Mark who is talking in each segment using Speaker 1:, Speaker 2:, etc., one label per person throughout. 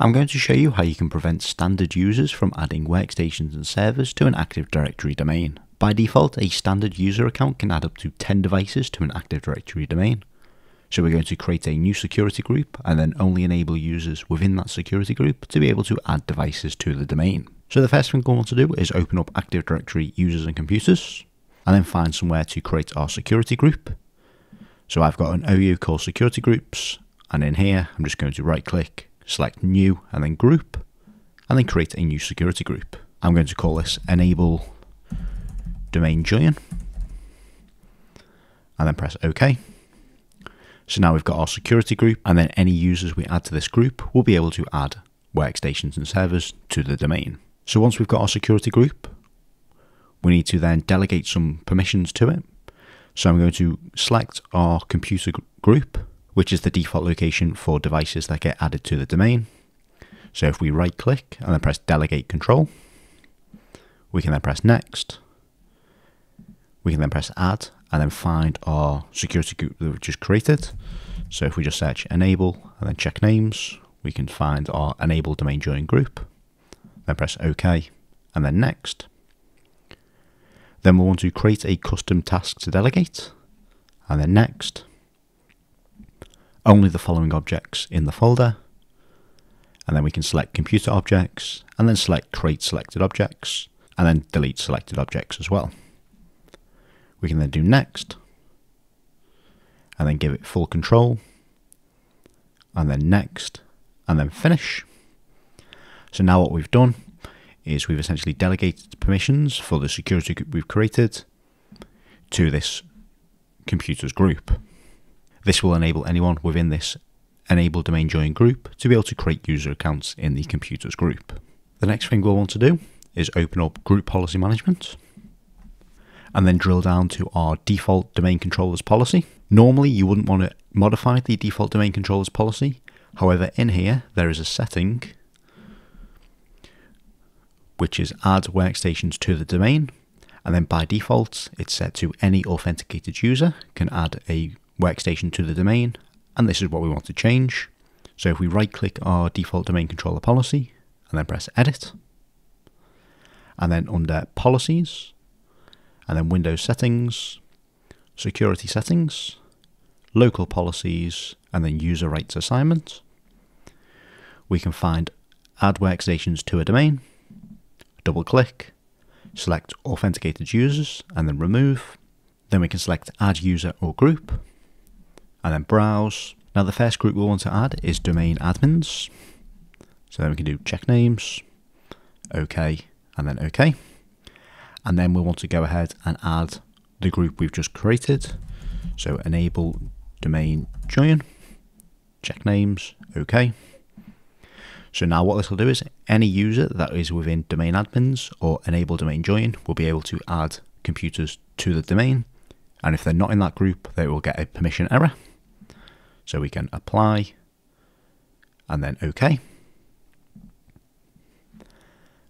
Speaker 1: I'm going to show you how you can prevent standard users from adding workstations and servers to an Active Directory domain. By default, a standard user account can add up to 10 devices to an Active Directory domain. So we're going to create a new security group and then only enable users within that security group to be able to add devices to the domain. So the first thing we want to do is open up Active Directory users and computers and then find somewhere to create our security group. So I've got an OU called security groups and in here I'm just going to right click, select new and then group and then create a new security group. I'm going to call this enable domain join and then press OK. So now we've got our security group and then any users we add to this group will be able to add workstations and servers to the domain. So once we've got our security group, we need to then delegate some permissions to it. So I'm going to select our computer group, which is the default location for devices that get added to the domain. So if we right click and then press delegate control, we can then press next. We can then press add and then find our security group that we've just created. So if we just search enable and then check names, we can find our enable domain join group then press OK, and then next. Then we'll want to create a custom task to delegate, and then next. Only the following objects in the folder, and then we can select computer objects, and then select create selected objects, and then delete selected objects as well. We can then do next, and then give it full control, and then next, and then finish. So now what we've done is we've essentially delegated permissions for the security group we've created to this computers group. This will enable anyone within this enable domain join group to be able to create user accounts in the computers group. The next thing we'll want to do is open up group policy management and then drill down to our default domain controllers policy. Normally you wouldn't want to modify the default domain controllers policy. However, in here there is a setting which is add workstations to the domain. And then by default, it's set to any authenticated user can add a workstation to the domain. And this is what we want to change. So if we right click our default domain controller policy and then press edit, and then under policies, and then Windows settings, security settings, local policies, and then user rights assignment, we can find add workstations to a domain double click, select authenticated users and then remove. Then we can select add user or group and then browse. Now the first group we want to add is domain admins. So then we can do check names, OK, and then OK. And then we want to go ahead and add the group we've just created. So enable domain join, check names, OK. So now what this will do is any user that is within domain admins or enable domain join will be able to add computers to the domain. And if they're not in that group, they will get a permission error. So we can apply and then OK.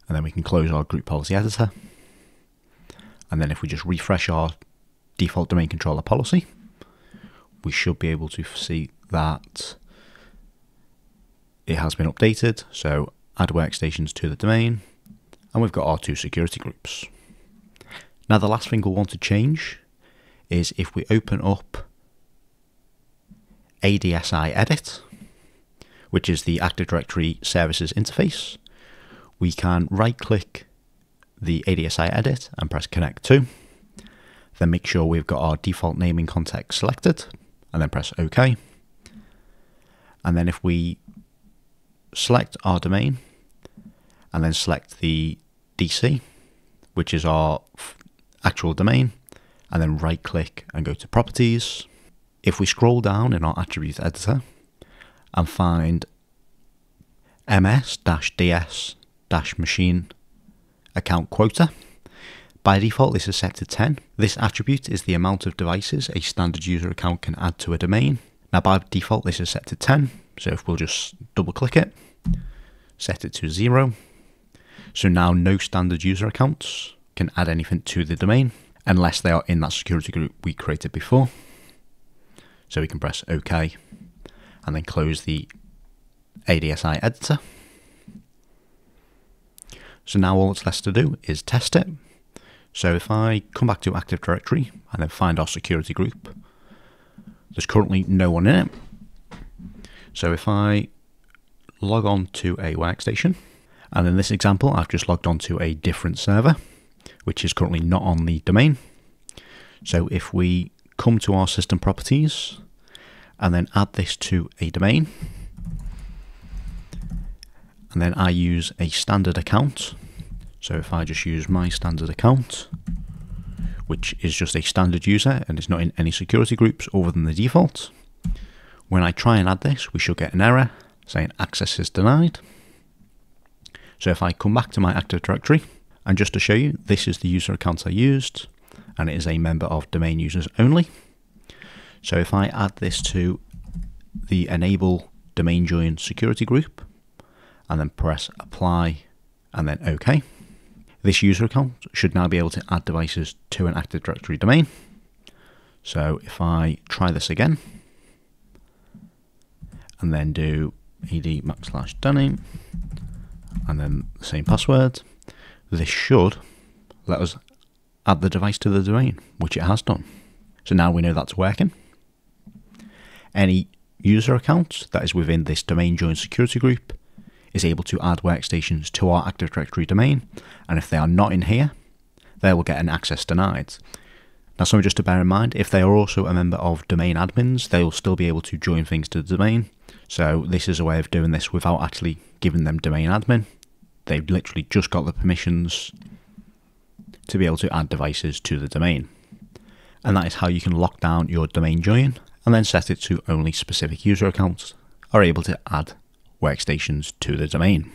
Speaker 1: And then we can close our group policy editor. And then if we just refresh our default domain controller policy, we should be able to see that it has been updated. So add workstations to the domain, and we've got our two security groups. Now the last thing we'll want to change is if we open up ADSI Edit, which is the Active Directory Services interface, we can right click the ADSI Edit and press Connect to. Then make sure we've got our default naming context selected and then press OK. And then if we select our domain and then select the DC, which is our actual domain, and then right click and go to properties. If we scroll down in our attributes editor and find ms-ds-machine account quota, by default this is set to 10. This attribute is the amount of devices a standard user account can add to a domain. Now by default this is set to 10, so if we'll just double click it, set it to zero. So now no standard user accounts can add anything to the domain unless they are in that security group we created before. So we can press OK and then close the ADSI editor. So now all that's left to do is test it. So if I come back to Active Directory and then find our security group, there's currently no one in it. So if I log on to a workstation, and in this example, I've just logged on to a different server, which is currently not on the domain. So if we come to our system properties and then add this to a domain, and then I use a standard account. So if I just use my standard account, which is just a standard user and it's not in any security groups other than the default, when I try and add this, we should get an error saying access is denied. So if I come back to my Active Directory, and just to show you, this is the user account I used, and it is a member of domain users only. So if I add this to the enable domain join security group, and then press apply and then OK. This user account should now be able to add devices to an Active Directory domain. So if I try this again and then do ed slash dunning and then the same password, this should let us add the device to the domain, which it has done. So now we know that's working. Any user account that is within this domain join security group is able to add workstations to our Active Directory domain, and if they are not in here, they will get an access denied. Now, something just to bear in mind, if they are also a member of domain admins, they will still be able to join things to the domain. So this is a way of doing this without actually giving them domain admin. They've literally just got the permissions to be able to add devices to the domain. And that is how you can lock down your domain join and then set it to only specific user accounts are able to add workstations to the domain.